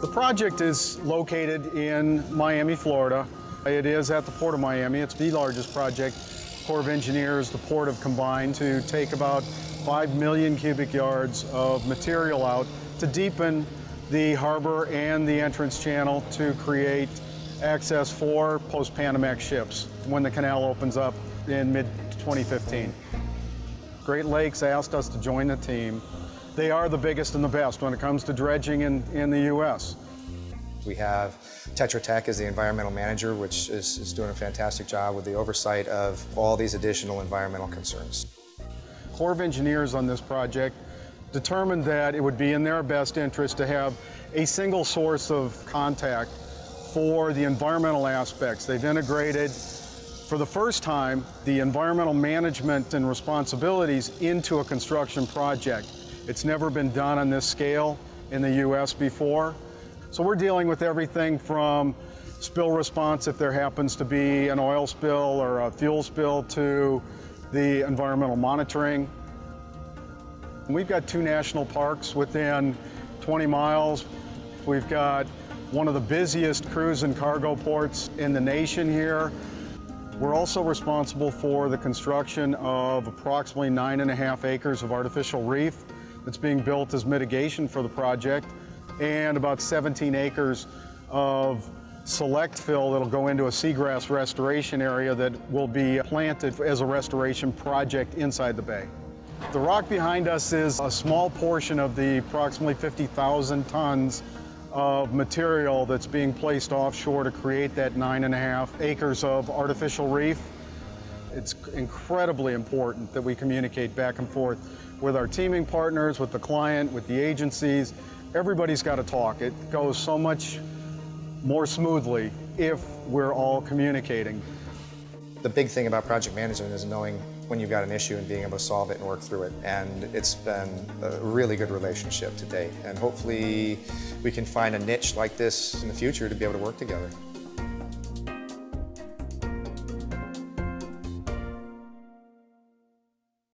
The project is located in Miami, Florida. It is at the Port of Miami. It's the largest project Corps of Engineers, the Port have combined to take about 5 million cubic yards of material out to deepen the harbor and the entrance channel to create access for post-Panamax ships when the canal opens up in mid-2015. Great Lakes asked us to join the team. They are the biggest and the best when it comes to dredging in, in the U.S. We have Tetra Tech as the environmental manager, which is, is doing a fantastic job with the oversight of all these additional environmental concerns. Corps of Engineers on this project determined that it would be in their best interest to have a single source of contact for the environmental aspects. They've integrated, for the first time, the environmental management and responsibilities into a construction project. It's never been done on this scale in the U.S. before. So we're dealing with everything from spill response if there happens to be an oil spill or a fuel spill to the environmental monitoring. We've got two national parks within 20 miles. We've got one of the busiest cruise and cargo ports in the nation here. We're also responsible for the construction of approximately nine and a half acres of artificial reef that's being built as mitigation for the project and about 17 acres of select fill that'll go into a seagrass restoration area that will be planted as a restoration project inside the bay. The rock behind us is a small portion of the approximately 50,000 tons of material that's being placed offshore to create that nine and a half acres of artificial reef. It's incredibly important that we communicate back and forth with our teaming partners, with the client, with the agencies, everybody's got to talk. It goes so much more smoothly if we're all communicating. The big thing about project management is knowing when you've got an issue and being able to solve it and work through it. And it's been a really good relationship to date. And hopefully we can find a niche like this in the future to be able to work together.